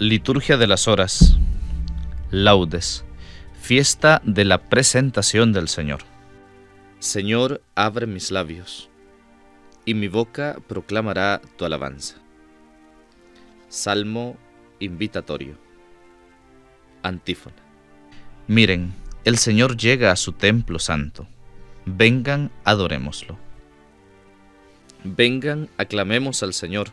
Liturgia de las Horas. Laudes. Fiesta de la presentación del Señor. Señor, abre mis labios, y mi boca proclamará tu alabanza. Salmo invitatorio. Antífona. Miren, el Señor llega a su templo santo. Vengan, adorémoslo. Vengan, aclamemos al Señor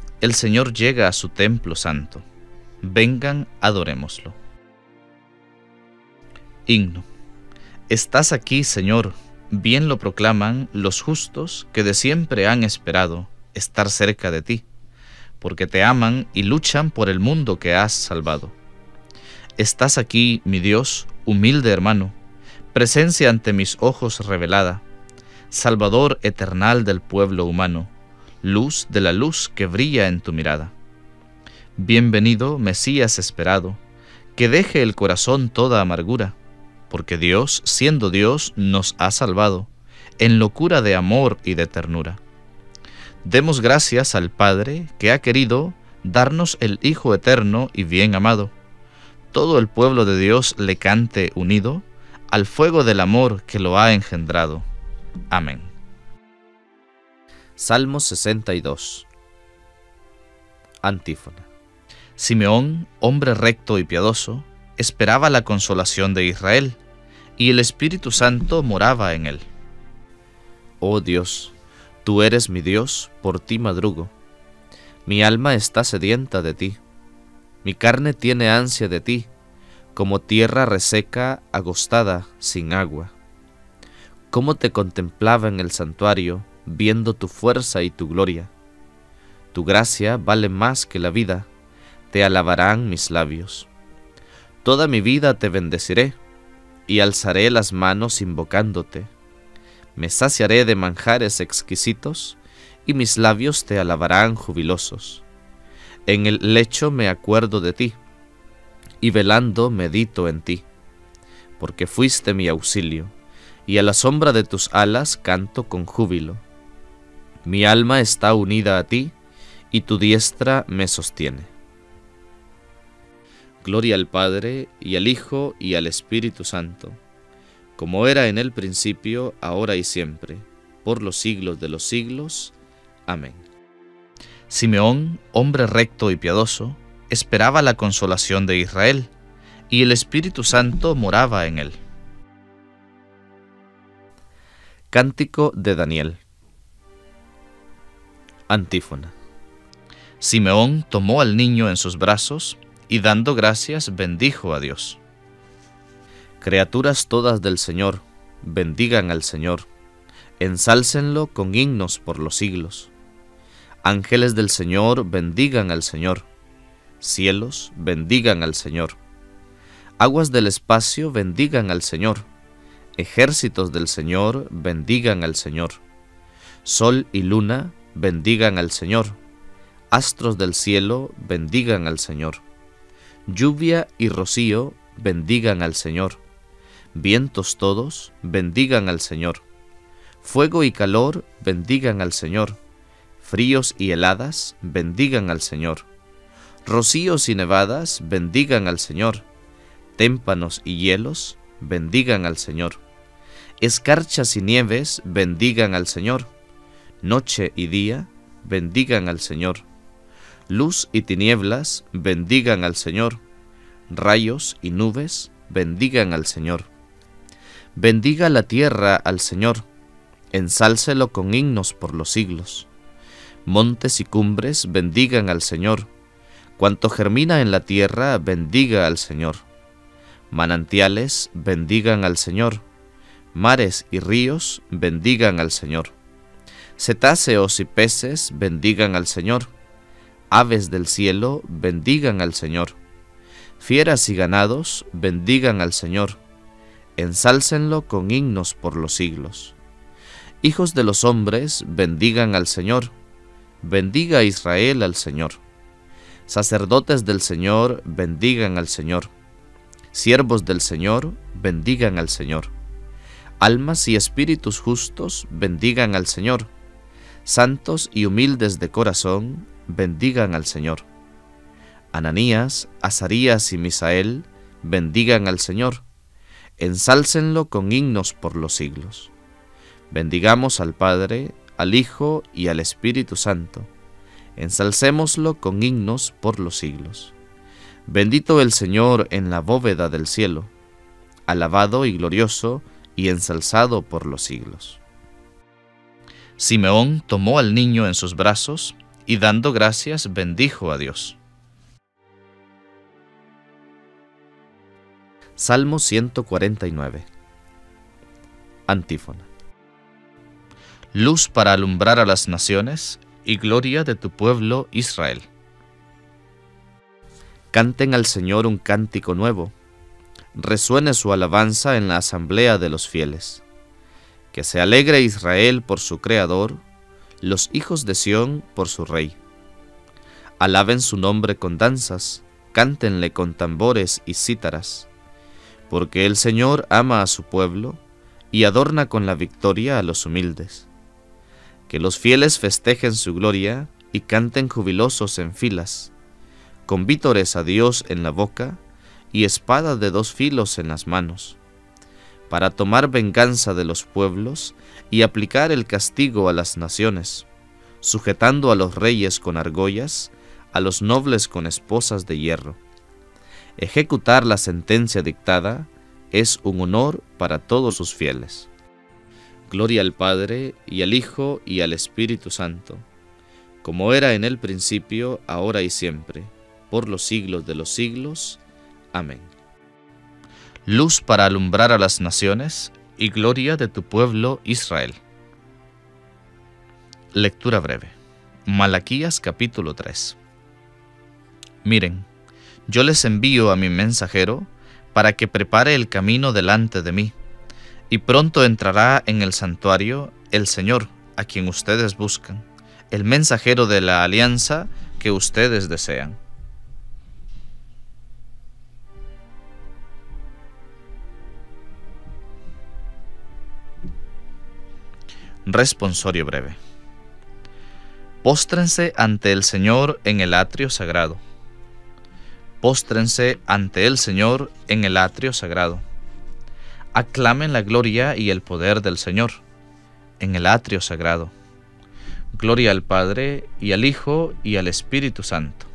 el Señor llega a su templo santo. Vengan, adorémoslo. Himno. Estás aquí, Señor, bien lo proclaman los justos que de siempre han esperado estar cerca de ti, porque te aman y luchan por el mundo que has salvado. Estás aquí, mi Dios, humilde hermano, presencia ante mis ojos revelada, Salvador eternal del pueblo humano luz de la luz que brilla en tu mirada. Bienvenido, Mesías esperado, que deje el corazón toda amargura, porque Dios, siendo Dios, nos ha salvado, en locura de amor y de ternura. Demos gracias al Padre que ha querido darnos el Hijo eterno y bien amado. Todo el pueblo de Dios le cante unido al fuego del amor que lo ha engendrado. Amén. Salmo 62 Antífona Simeón, hombre recto y piadoso, esperaba la consolación de Israel, y el Espíritu Santo moraba en él. Oh Dios, tú eres mi Dios, por ti madrugo. Mi alma está sedienta de ti. Mi carne tiene ansia de ti, como tierra reseca, agostada, sin agua. Cómo te contemplaba en el santuario, viendo tu fuerza y tu gloria. Tu gracia vale más que la vida, te alabarán mis labios. Toda mi vida te bendeciré, y alzaré las manos invocándote. Me saciaré de manjares exquisitos, y mis labios te alabarán jubilosos. En el lecho me acuerdo de ti, y velando medito en ti, porque fuiste mi auxilio, y a la sombra de tus alas canto con júbilo mi alma está unida a ti, y tu diestra me sostiene. Gloria al Padre, y al Hijo, y al Espíritu Santo, como era en el principio, ahora y siempre, por los siglos de los siglos. Amén. Simeón, hombre recto y piadoso, esperaba la consolación de Israel, y el Espíritu Santo moraba en él. Cántico de Daniel. Antífona. Simeón tomó al niño en sus brazos y dando gracias bendijo a Dios. Criaturas todas del Señor, bendigan al Señor, ensálcenlo con himnos por los siglos. Ángeles del Señor, bendigan al Señor. Cielos, bendigan al Señor. Aguas del espacio, bendigan al Señor. Ejércitos del Señor, bendigan al Señor. Sol y luna, bendigan al Señor. Astros del cielo, bendigan al Señor. Lluvia y rocío, bendigan al Señor. Vientos todos, bendigan al Señor. Fuego y calor, bendigan al Señor. Fríos y heladas, bendigan al Señor. Rocíos y nevadas, bendigan al Señor. Témpanos y hielos, bendigan al Señor. Escarchas y nieves, bendigan al Señor. Noche y día, bendigan al Señor. Luz y tinieblas, bendigan al Señor. Rayos y nubes, bendigan al Señor. Bendiga la tierra al Señor, ensálcelo con himnos por los siglos. Montes y cumbres, bendigan al Señor. Cuanto germina en la tierra, bendiga al Señor. Manantiales, bendigan al Señor. Mares y ríos, bendigan al Señor. Cetáceos y peces, bendigan al Señor. Aves del cielo, bendigan al Señor. Fieras y ganados, bendigan al Señor. Ensálcenlo con himnos por los siglos. Hijos de los hombres, bendigan al Señor. Bendiga Israel al Señor. Sacerdotes del Señor, bendigan al Señor. Siervos del Señor, bendigan al Señor. Almas y espíritus justos, bendigan al Señor santos y humildes de corazón, bendigan al Señor. Ananías, Azarías y Misael, bendigan al Señor. Ensálcenlo con himnos por los siglos. Bendigamos al Padre, al Hijo y al Espíritu Santo. Ensalcémoslo con himnos por los siglos. Bendito el Señor en la bóveda del cielo, alabado y glorioso y ensalzado por los siglos. Simeón tomó al niño en sus brazos y dando gracias bendijo a Dios. Salmo 149 Antífona Luz para alumbrar a las naciones y gloria de tu pueblo Israel. Canten al Señor un cántico nuevo, resuene su alabanza en la asamblea de los fieles que se alegre Israel por su Creador, los hijos de Sión por su Rey. Alaben su nombre con danzas, cántenle con tambores y cítaras, porque el Señor ama a su pueblo y adorna con la victoria a los humildes. Que los fieles festejen su gloria y canten jubilosos en filas, con vítores a Dios en la boca y espada de dos filos en las manos para tomar venganza de los pueblos y aplicar el castigo a las naciones, sujetando a los reyes con argollas, a los nobles con esposas de hierro. Ejecutar la sentencia dictada es un honor para todos sus fieles. Gloria al Padre, y al Hijo, y al Espíritu Santo, como era en el principio, ahora y siempre, por los siglos de los siglos. Amén luz para alumbrar a las naciones y gloria de tu pueblo Israel. Lectura breve. Malaquías capítulo 3. Miren, yo les envío a mi mensajero para que prepare el camino delante de mí, y pronto entrará en el santuario el Señor, a quien ustedes buscan, el mensajero de la alianza que ustedes desean. Responsorio breve. Póstrense ante el Señor en el atrio sagrado. Póstrense ante el Señor en el atrio sagrado. Aclamen la gloria y el poder del Señor en el atrio sagrado. Gloria al Padre y al Hijo y al Espíritu Santo.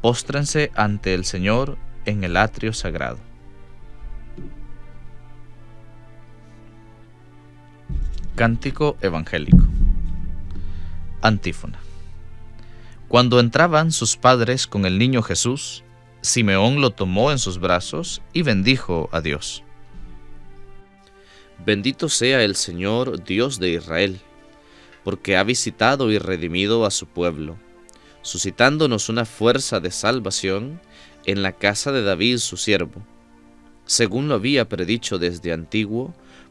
Póstrense ante el Señor en el atrio sagrado. Cántico Evangélico. Antífona. Cuando entraban sus padres con el niño Jesús, Simeón lo tomó en sus brazos y bendijo a Dios. Bendito sea el Señor Dios de Israel, porque ha visitado y redimido a su pueblo, suscitándonos una fuerza de salvación en la casa de David su siervo, según lo había predicho desde antiguo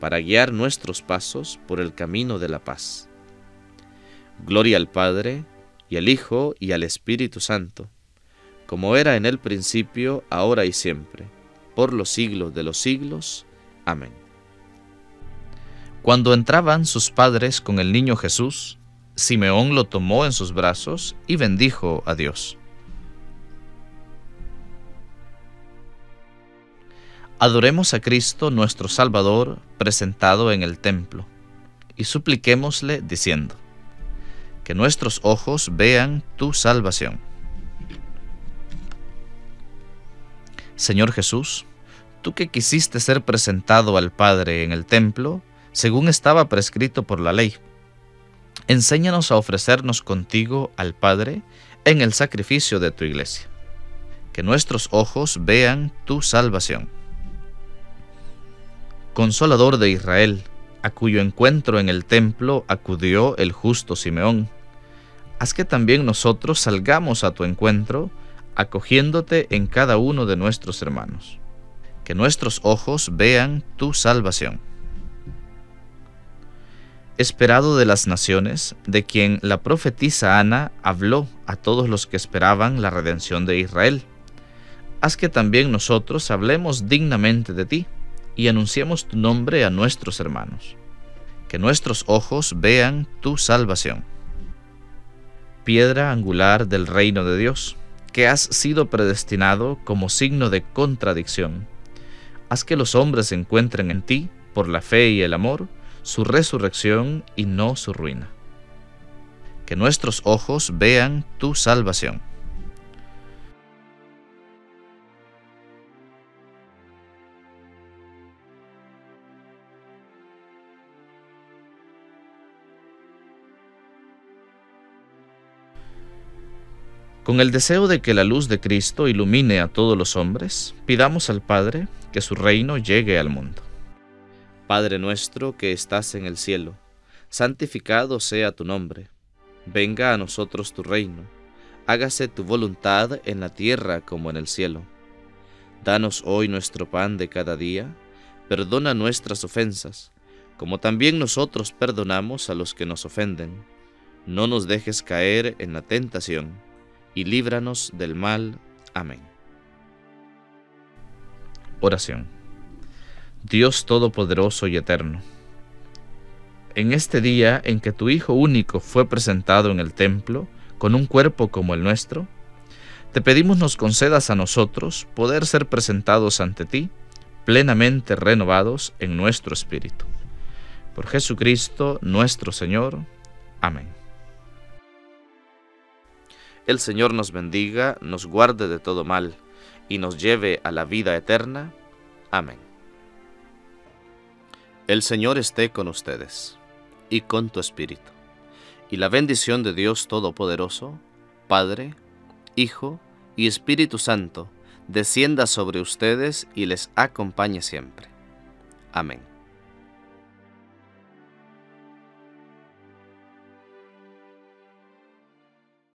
para guiar nuestros pasos por el camino de la paz. Gloria al Padre, y al Hijo, y al Espíritu Santo, como era en el principio, ahora y siempre, por los siglos de los siglos. Amén. Cuando entraban sus padres con el niño Jesús, Simeón lo tomó en sus brazos y bendijo a Dios. Adoremos a Cristo nuestro Salvador presentado en el templo y supliquémosle diciendo, que nuestros ojos vean tu salvación. Señor Jesús, tú que quisiste ser presentado al Padre en el templo, según estaba prescrito por la ley, enséñanos a ofrecernos contigo al Padre en el sacrificio de tu iglesia. Que nuestros ojos vean tu salvación. Consolador de Israel, a cuyo encuentro en el templo acudió el justo Simeón, haz que también nosotros salgamos a tu encuentro, acogiéndote en cada uno de nuestros hermanos. Que nuestros ojos vean tu salvación. Esperado de las naciones, de quien la profetisa Ana habló a todos los que esperaban la redención de Israel. Haz que también nosotros hablemos dignamente de ti y anunciemos tu nombre a nuestros hermanos. Que nuestros ojos vean tu salvación. Piedra angular del reino de Dios, que has sido predestinado como signo de contradicción. Haz que los hombres encuentren en ti, por la fe y el amor, su resurrección y no su ruina. Que nuestros ojos vean tu salvación. Con el deseo de que la luz de Cristo ilumine a todos los hombres, pidamos al Padre que su reino llegue al mundo. Padre nuestro que estás en el cielo, santificado sea tu nombre. Venga a nosotros tu reino. Hágase tu voluntad en la tierra como en el cielo. Danos hoy nuestro pan de cada día. Perdona nuestras ofensas, como también nosotros perdonamos a los que nos ofenden. No nos dejes caer en la tentación y líbranos del mal. Amén. Oración. Dios Todopoderoso y Eterno, en este día en que tu Hijo único fue presentado en el templo, con un cuerpo como el nuestro, te pedimos nos concedas a nosotros poder ser presentados ante ti, plenamente renovados en nuestro espíritu. Por Jesucristo nuestro Señor. Amén. El Señor nos bendiga, nos guarde de todo mal y nos lleve a la vida eterna. Amén. El Señor esté con ustedes y con tu espíritu. Y la bendición de Dios Todopoderoso, Padre, Hijo y Espíritu Santo, descienda sobre ustedes y les acompañe siempre. Amén.